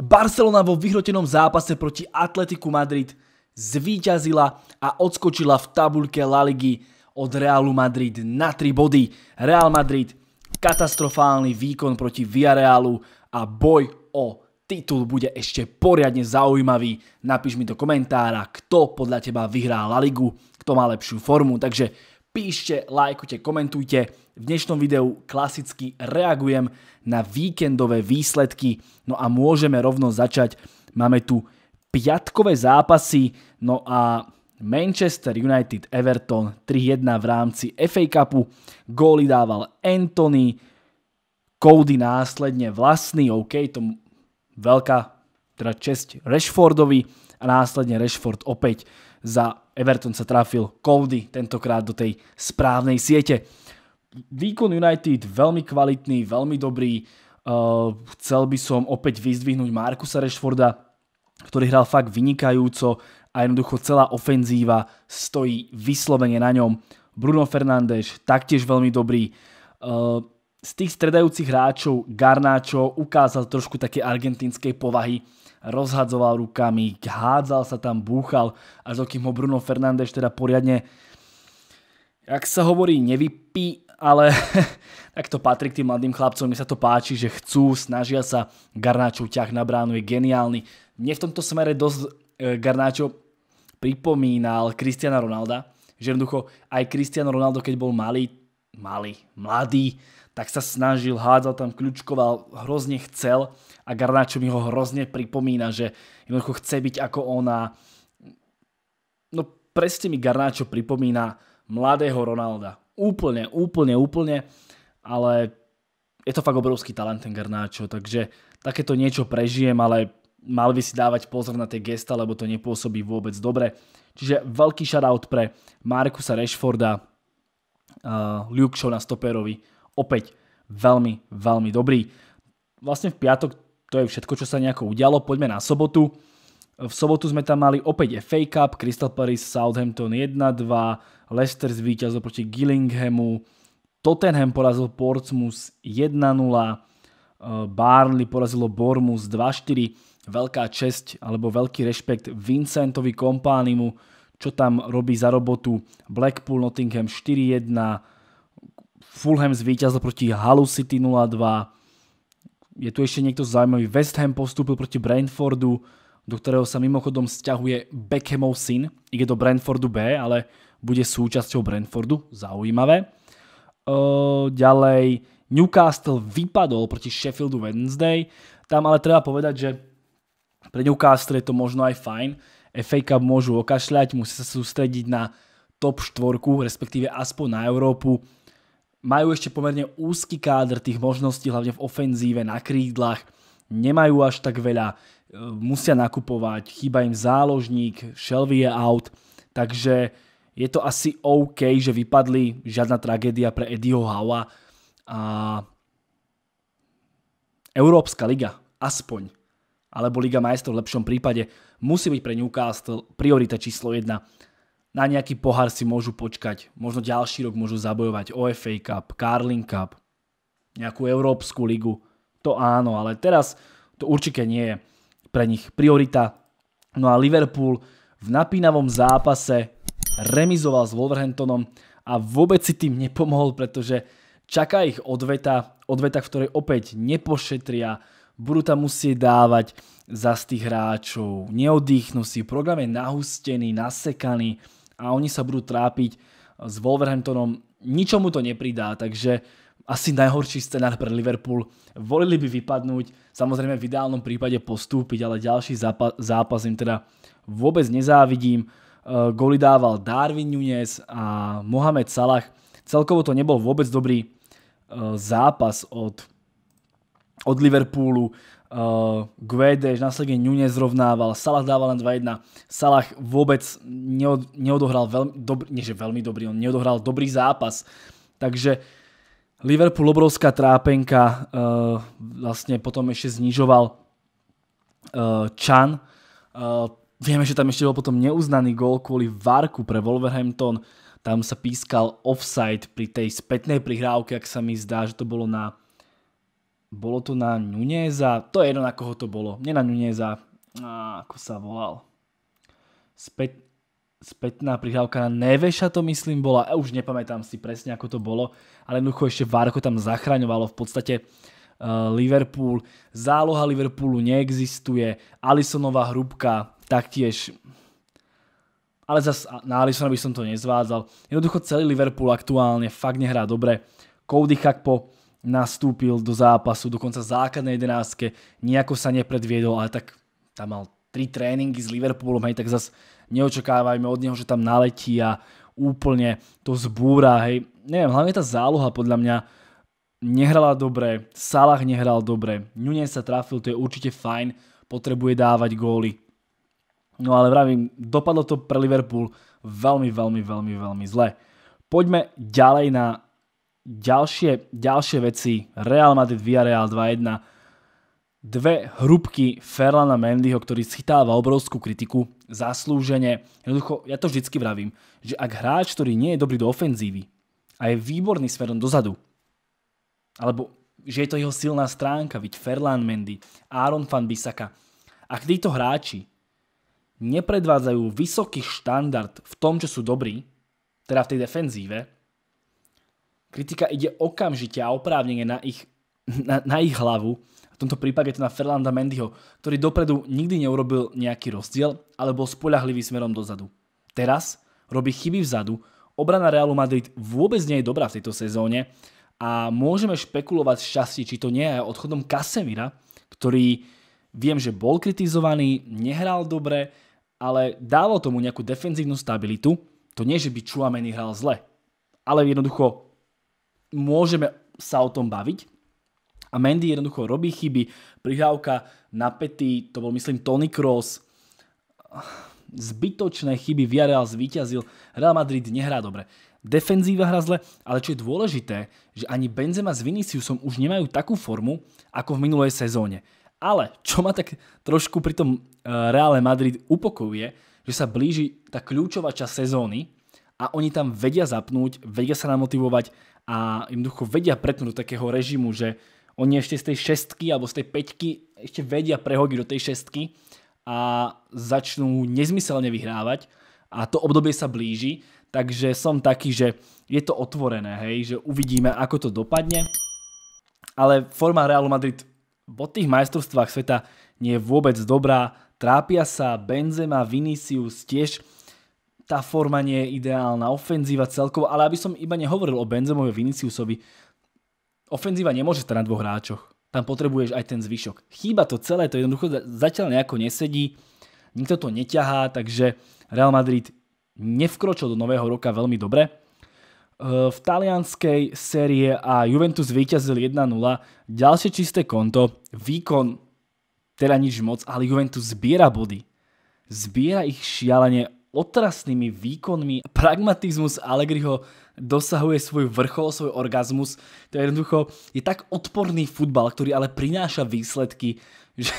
Barcelona vo vyhrotenom zápase proti Atletiku Madrid zvíťazila a odskočila v tabuľke La Ligy od Realu Madrid na 3 body. Real Madrid katastrofálny výkon proti Villarealu a boj o titul bude ešte poriadne zaujímavý. Napíš mi do komentára, kto podľa teba vyhrá La Ligu, kto má lepšiu formu. Takže píšte, lajkujte, komentujte. V dnešnom videu klasicky reagujem na víkendové výsledky. No a môžeme rovno začať. Máme tu piatkové zápasy, no a Manchester United Everton 3-1 v rámci FA Cupu. Góly dával Anthony, Cody následne vlastný, OK, to veľká teda česť Rashfordovi a následne Rashford opäť za Everton sa trafil Cody, tentokrát do tej správnej siete. Výkon United veľmi kvalitný, veľmi dobrý. Uh, chcel by som opäť vyzdvihnúť Markusa Rashforda, ktorý hral fakt vynikajúco a jednoducho celá ofenzíva stojí vyslovene na ňom. Bruno Fernández taktiež veľmi dobrý. Uh, z tých stredajúcich hráčov Garnáčo ukázal trošku také argentínskej povahy, rozhadzoval rukami, hádzal sa tam, búchal, až dokým ho Bruno Fernández teda poriadne, jak sa hovorí, nevypí, ale tak to patrí k tým mladým chlapcom, mi sa to páči, že chcú, snažia sa, Garnáčov ťah na bránu je geniálny. Mne v tomto smere dosť e, Garnáčo pripomínal Cristiana Ronalda, že jednoducho aj Cristiano Ronaldo, keď bol malý, malý, mladý, tak sa snažil, hádzal tam, kľúčkoval, hrozne chcel a Garnáčo mi ho hrozne pripomína, že jednoducho chce byť ako ona. No presne mi Garnáčo pripomína mladého Ronalda. Úplne, úplne, úplne, ale je to fakt obrovský talent ten Garnáčo, takže takéto niečo prežijem, ale mal by si dávať pozor na tie gesta, lebo to nepôsobí vôbec dobre. Čiže veľký shoutout pre Markusa Rashforda, uh, Luke Shaw na stoperovi, opäť veľmi, veľmi dobrý. Vlastne v piatok to je všetko, čo sa nejako udialo. Poďme na sobotu. V sobotu sme tam mali opäť FA Cup, Crystal Palace, Southampton 1-2, Leicester zvíťazil proti Gillinghamu, Tottenham porazil Portsmouth 1-0, Barnley porazilo Bournemouth 2-4, veľká česť alebo veľký rešpekt Vincentovi Kompánimu, čo tam robí za robotu, Blackpool Nottingham 4-1, Fulham zvíťazil proti Hull City 0-2. Je tu ešte niekto zaujímavý. West Ham postúpil proti Brentfordu, do ktorého sa mimochodom stiahuje Beckhamov syn. Ide do Brentfordu B, ale bude súčasťou Brentfordu. Zaujímavé. Uh, ďalej Newcastle vypadol proti Sheffieldu Wednesday. Tam ale treba povedať, že pre Newcastle je to možno aj fajn. FA Cup môžu okašľať, musí sa sústrediť na top štvorku, respektíve aspoň na Európu. Majú ešte pomerne úzky káder tých možností, hlavne v ofenzíve, na krídlach. Nemajú až tak veľa, e, musia nakupovať, chýba im záložník, Shelby je out, takže je to asi OK, že vypadli, žiadna tragédia pre Eddieho Howa. A Európska liga, aspoň, alebo Liga majstrov v lepšom prípade, musí byť pre Newcastle priorita číslo 1 na nejaký pohár si môžu počkať. Možno ďalší rok môžu zabojovať OFA Cup, Carling Cup, nejakú Európsku ligu. To áno, ale teraz to určite nie je pre nich priorita. No a Liverpool v napínavom zápase remizoval s Wolverhamptonom a vôbec si tým nepomohol, pretože čaká ich odveta, odveta, v ktorej opäť nepošetria, budú tam musieť dávať za tých hráčov, neoddychnú si, program je nahustený, nasekaný, a oni sa budú trápiť s Wolverhamptonom. Ničomu to nepridá, takže asi najhorší scenár pre Liverpool. Volili by vypadnúť, samozrejme v ideálnom prípade postúpiť, ale ďalší zápas, zápas im teda vôbec nezávidím. Uh, Goli dával Darwin Nunes a Mohamed Salah. Celkovo to nebol vôbec dobrý uh, zápas od, od Liverpoolu. Uh, Guedes následne Nunez zrovnával, Salah dával len 2-1. Salah vôbec neod, neodohral veľmi dobrý, nie že veľmi dobrý, on neodohral dobrý zápas. Takže Liverpool obrovská trápenka, uh, vlastne potom ešte znižoval uh, Chan. Uh, vieme, že tam ešte bol potom neuznaný gól kvôli Varku pre Wolverhampton. Tam sa pískal offside pri tej spätnej prihrávke, ak sa mi zdá, že to bolo na bolo to na Nuneza, to je jedno na koho to bolo, nie na Nuneza, ako sa volal. Späť, spätná prihrávka na Neveša to myslím bola, ja už nepamätám si presne ako to bolo, ale jednoducho ešte Várko tam zachraňovalo v podstate uh, Liverpool. Záloha Liverpoolu neexistuje, Alisonová hrubka taktiež ale zase na Alisona by som to nezvádzal. Jednoducho celý Liverpool aktuálne fakt nehrá dobre. Cody Kakpo nastúpil do zápasu, dokonca základnej jedenáctke, nejako sa nepredviedol, ale tak tam mal tri tréningy s Liverpoolom, hej, tak zase neočakávajme od neho, že tam naletí a úplne to zbúra, hej. Neviem, hlavne tá záloha podľa mňa nehrala dobre, Salah nehral dobre, Nunez sa trafil, to je určite fajn, potrebuje dávať góly. No ale vravím, dopadlo to pre Liverpool veľmi, veľmi, veľmi, veľmi zle. Poďme ďalej na ďalšie, ďalšie veci. Real Madrid, Villarreal 2-1. Dve hrubky Ferlana Mendyho, ktorý schytáva obrovskú kritiku, zaslúžene. Jednoducho, ja to vždycky vravím, že ak hráč, ktorý nie je dobrý do ofenzívy a je výborný smerom dozadu, alebo že je to jeho silná stránka, viď Ferlan Mendy, Aaron van Bissaka, ak títo hráči nepredvádzajú vysoký štandard v tom, čo sú dobrí, teda v tej defenzíve, kritika ide okamžite a oprávnene na ich, na, na ich hlavu, v tomto prípade je to na Ferlanda Mendyho, ktorý dopredu nikdy neurobil nejaký rozdiel, ale bol spoľahlivý smerom dozadu. Teraz robí chyby vzadu, obrana Realu Madrid vôbec nie je dobrá v tejto sezóne a môžeme špekulovať šťastie, či to nie je odchodom Casemira, ktorý viem, že bol kritizovaný, nehral dobre, ale dával tomu nejakú defenzívnu stabilitu. To nie, že by Chouameni hral zle, ale jednoducho môžeme sa o tom baviť. A Mendy jednoducho robí chyby, prihrávka na pety, to bol myslím Tony Cross, zbytočné chyby, Villarreal zvíťazil, Real Madrid nehrá dobre. Defenzíva hra zle, ale čo je dôležité, že ani Benzema s Viniciusom už nemajú takú formu, ako v minulej sezóne. Ale čo ma tak trošku pri tom Eh, Reále Madrid upokojuje, že sa blíži tá kľúčová časť sezóny a oni tam vedia zapnúť, vedia sa namotivovať a jednoducho vedia pretnúť do takého režimu, že oni ešte z tej šestky alebo z tej peťky ešte vedia prehodiť do tej šestky a začnú nezmyselne vyhrávať a to obdobie sa blíži, takže som taký, že je to otvorené, hej, že uvidíme, ako to dopadne, ale forma Realu Madrid po tých majstrovstvách sveta nie je vôbec dobrá, Trápia sa Benzema, Vinicius tiež tá forma nie je ideálna, ofenzíva celkovo, ale aby som iba nehovoril o Benzemovi Viniciusovi, ofenzíva nemôže stať na dvoch hráčoch. Tam potrebuješ aj ten zvyšok. Chýba to celé, to jednoducho zatiaľ nejako nesedí, nikto to neťahá, takže Real Madrid nevkročil do nového roka veľmi dobre. V talianskej série a Juventus vyťazil 1-0. Ďalšie čisté konto, výkon teda nič moc, ale Juventus zbiera body. Zbiera ich šialene otrasnými výkonmi. Pragmatizmus Allegriho dosahuje svoj vrchol, svoj orgazmus. To je jednoducho, je tak odporný futbal, ktorý ale prináša výsledky, že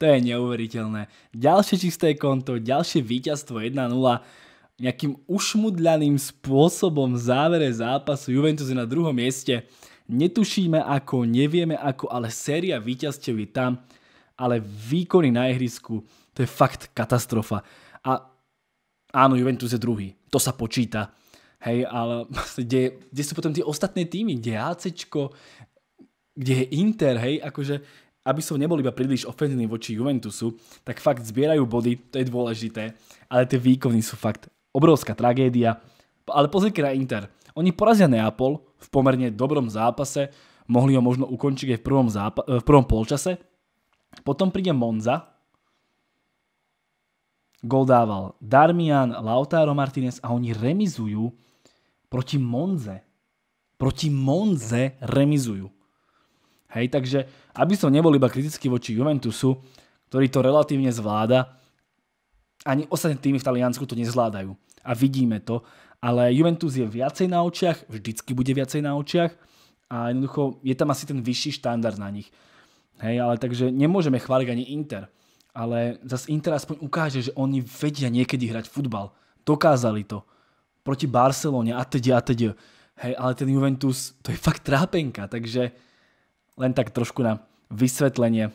to je neuveriteľné. Ďalšie čisté konto, ďalšie víťazstvo 1-0, nejakým ušmudľaným spôsobom v závere zápasu Juventus je na druhom mieste. Netušíme ako, nevieme ako, ale séria víťazstiev je tam ale výkony na ihrisku, to je fakt katastrofa. A áno, Juventus je druhý, to sa počíta. Hej, ale kde, kde sú potom tie ostatné týmy, kde je ACčko, kde je Inter, hej, akože aby som nebol iba príliš ofenzívny voči Juventusu, tak fakt zbierajú body, to je dôležité, ale tie výkony sú fakt obrovská tragédia. Ale pozrite na Inter. Oni porazia Neapol v pomerne dobrom zápase, mohli ho možno ukončiť aj v prvom, zápa- v prvom polčase, potom príde Monza, gol dával Darmian, Lautaro Martinez a oni remizujú proti Monze. Proti Monze remizujú. Hej, takže aby som nebol iba kritický voči Juventusu, ktorý to relatívne zvláda, ani ostatné týmy v Taliansku to nezvládajú. A vidíme to. Ale Juventus je viacej na očiach, vždycky bude viacej na očiach a jednoducho je tam asi ten vyšší štandard na nich. Hej, ale takže nemôžeme chváliť ani Inter. Ale zase Inter aspoň ukáže, že oni vedia niekedy hrať futbal. Dokázali to. Proti Barcelone a teď a teď. Hej, ale ten Juventus, to je fakt trápenka, takže len tak trošku na vysvetlenie.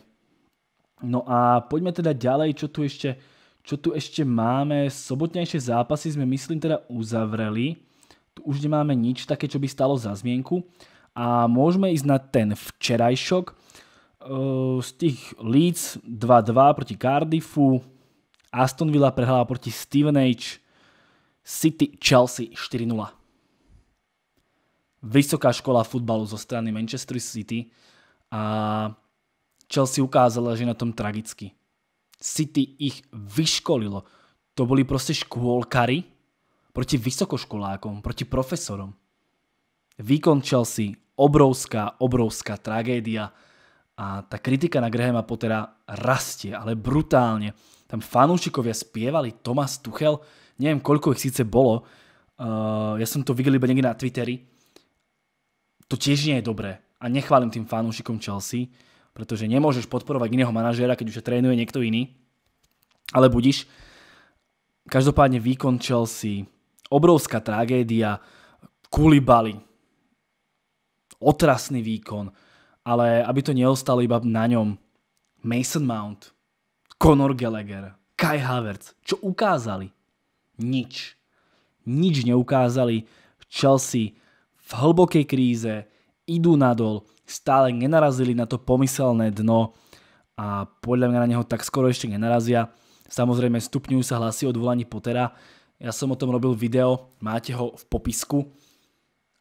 No a poďme teda ďalej, čo tu ešte, čo tu ešte máme. Sobotnejšie zápasy sme myslím teda uzavreli. Tu už nemáme nič také, čo by stalo za zmienku. A môžeme ísť na ten včerajšok. Z tých Leeds 2-2 proti Cardiffu. Aston Villa prehrala proti Stevenage. City Chelsea 4-0 vysoká škola futbalu zo strany Manchester City a Chelsea ukázala, že na tom tragicky. City ich vyškolilo. To boli proste škôlkary proti vysokoškolákom, proti profesorom. Výkon Chelsea, obrovská, obrovská tragédia a tá kritika na Grahama Pottera rastie, ale brutálne. Tam fanúšikovia spievali Thomas Tuchel, neviem koľko ich síce bolo, uh, ja som to videl iba niekde na Twitteri, to tiež nie je dobré. A nechválim tým fanúšikom Chelsea, pretože nemôžeš podporovať iného manažéra, keď už trénuje niekto iný. Ale budiš. Každopádne výkon Chelsea, obrovská tragédia, Kulibali, otrasný výkon, ale aby to neostalo iba na ňom, Mason Mount, Conor Gallagher, Kai Havertz, čo ukázali? Nič. Nič neukázali. Chelsea v hlbokej kríze, idú nadol, stále nenarazili na to pomyselné dno a podľa mňa na neho tak skoro ešte nenarazia. Samozrejme stupňujú sa hlasy odvolaní Pottera. Ja som o tom robil video, máte ho v popisku.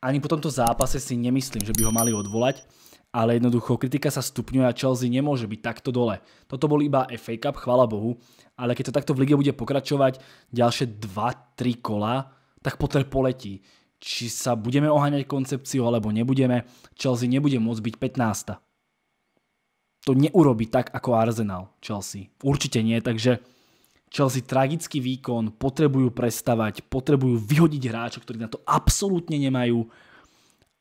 Ani po tomto zápase si nemyslím, že by ho mali odvolať, ale jednoducho kritika sa stupňuje a Chelsea nemôže byť takto dole. Toto bol iba FA Cup, chvala Bohu, ale keď to takto v lige bude pokračovať ďalšie 2-3 kola, tak Potter poletí či sa budeme oháňať koncepciou alebo nebudeme, Chelsea nebude môcť byť 15. To neurobi tak ako Arsenal Chelsea. Určite nie, takže Chelsea tragický výkon, potrebujú prestavať, potrebujú vyhodiť hráčov, ktorí na to absolútne nemajú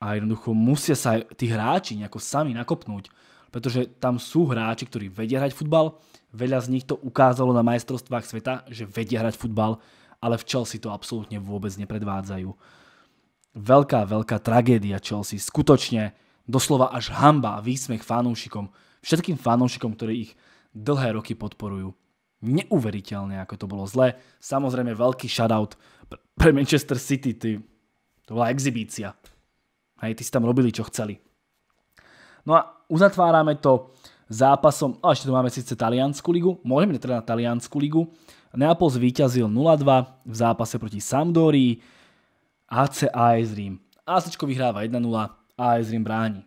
a jednoducho musia sa tí hráči nejako sami nakopnúť, pretože tam sú hráči, ktorí vedia hrať futbal, veľa z nich to ukázalo na majstrovstvách sveta, že vedia hrať futbal, ale v Chelsea to absolútne vôbec nepredvádzajú veľká, veľká tragédia Chelsea. Skutočne doslova až hamba a výsmech fanúšikom, všetkým fanúšikom, ktorí ich dlhé roky podporujú. Neuveriteľne, ako to bolo zlé. Samozrejme veľký shoutout pre Manchester City, ty, to bola exibícia. Hej, ty si tam robili, čo chceli. No a uzatvárame to zápasom, a ešte tu máme síce Taliansku ligu, môžeme teda na Taliansku ligu. Neapol zvíťazil 0-2 v zápase proti Sampdorii, AC AS Rím. AC vyhráva 1-0, AS Rím bráni.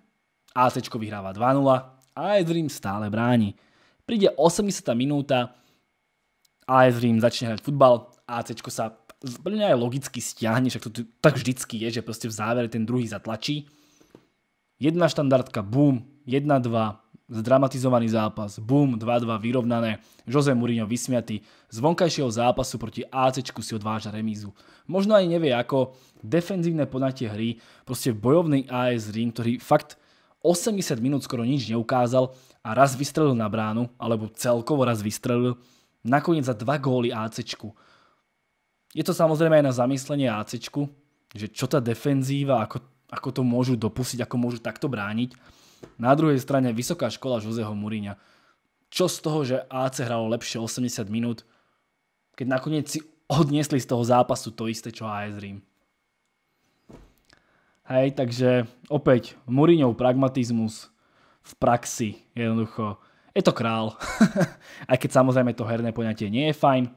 AC vyhráva 2-0, AS Rím stále bráni. Príde 80. minúta, AS Rím začne hrať futbal, AC sa pre mňa aj logicky stiahne, však to tak vždycky je, že proste v závere ten druhý zatlačí. Jedna štandardka, boom, 1-2, zdramatizovaný zápas, boom, 2-2 vyrovnané, Jose Mourinho vysmiatý, z vonkajšieho zápasu proti AC si odváža remízu. Možno aj nevie ako, defenzívne ponatie hry, proste bojovný AS Ring, ktorý fakt 80 minút skoro nič neukázal a raz vystrelil na bránu, alebo celkovo raz vystrelil, nakoniec za dva góly AC. Je to samozrejme aj na zamyslenie AC, že čo tá defenzíva, ako, ako to môžu dopustiť, ako môžu takto brániť, na druhej strane vysoká škola Joseho Mourinha. Čo z toho, že AC hralo lepšie 80 minút, keď nakoniec si odniesli z toho zápasu to isté, čo AS Rím. Hej, takže opäť Mourinhov pragmatizmus v praxi jednoducho je to král. Aj keď samozrejme to herné poňatie nie je fajn.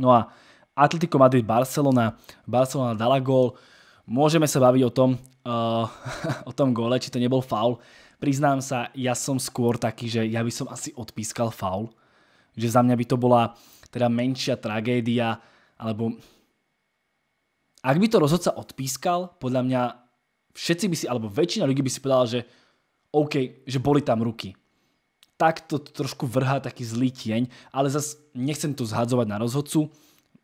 No a Atletico Madrid Barcelona. Barcelona dala gól. Môžeme sa baviť o tom, uh, o tom góle, či to nebol faul. Priznám sa, ja som skôr taký, že ja by som asi odpískal faul. Že za mňa by to bola teda menšia tragédia, alebo ak by to rozhodca odpískal, podľa mňa všetci by si, alebo väčšina ľudí by si povedala, že OK, že boli tam ruky. Tak to trošku vrhá taký zlý tieň, ale zase nechcem to zhadzovať na rozhodcu,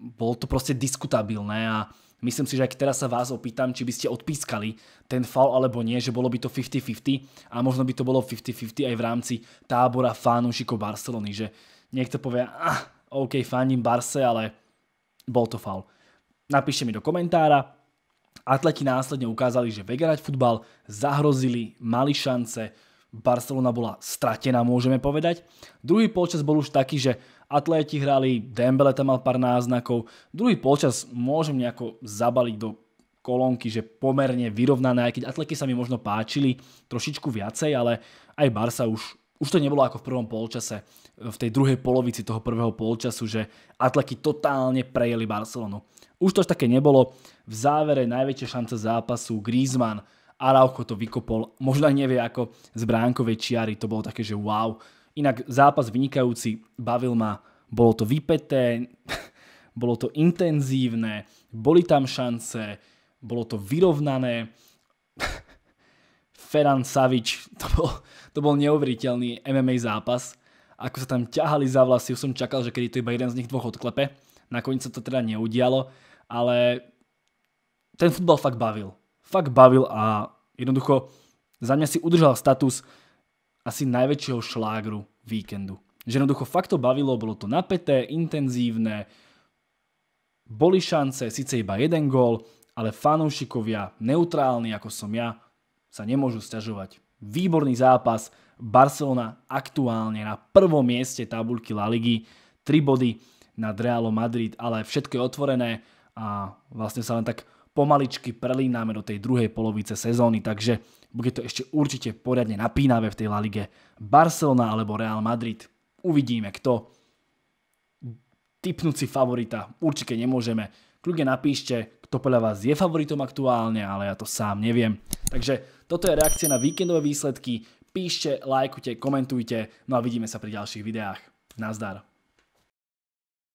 bolo to proste diskutabilné a Myslím si, že aj teraz sa vás opýtam, či by ste odpískali ten faul alebo nie, že bolo by to 50-50 a možno by to bolo 50-50 aj v rámci tábora fanúšikov Barcelony, že niekto povie, ah, OK, fandím Barce, ale bol to faul. Napíšte mi do komentára. Atleti následne ukázali, že vedia hrať futbal, zahrozili, mali šance, Barcelona bola stratená, môžeme povedať. Druhý polčas bol už taký, že atléti hrali, Dembele tam mal pár náznakov. Druhý polčas môžem nejako zabaliť do kolónky, že pomerne vyrovnané, aj keď atleky sa mi možno páčili trošičku viacej, ale aj Barsa už, už to nebolo ako v prvom polčase, v tej druhej polovici toho prvého polčasu, že atleky totálne prejeli Barcelonu. Už to až také nebolo. V závere najväčšia šanca zápasu Griezmann Araujo to vykopol, možno aj nevie ako z bránkovej čiary, to bolo také, že wow. Inak zápas vynikajúci, bavil ma, bolo to vypeté, bolo to intenzívne, boli tam šance, bolo to vyrovnané. Ferran Savič, to bol, to bol neuveriteľný MMA zápas. Ako sa tam ťahali za vlasy, som čakal, že kedy to iba jeden z nich dvoch odklepe. Nakoniec sa to teda neudialo, ale ten futbal fakt bavil fakt bavil a jednoducho za mňa si udržal status asi najväčšieho šlágru víkendu. Že jednoducho fakt to bavilo, bolo to napäté, intenzívne, boli šance, síce iba jeden gól, ale fanúšikovia, neutrálni ako som ja, sa nemôžu stiažovať. Výborný zápas, Barcelona aktuálne na prvom mieste tabulky La Ligy, 3 body nad Realom Madrid, ale všetko je otvorené a vlastne sa len tak pomaličky prelíname do tej druhej polovice sezóny, takže bude to ešte určite poriadne napínavé v tej La Lige. Barcelona alebo Real Madrid. Uvidíme, kto. Typnúť si favorita určite nemôžeme. Kľudne napíšte, kto podľa vás je favoritom aktuálne, ale ja to sám neviem. Takže toto je reakcia na víkendové výsledky. Píšte, lajkujte, komentujte, no a vidíme sa pri ďalších videách. Nazdar.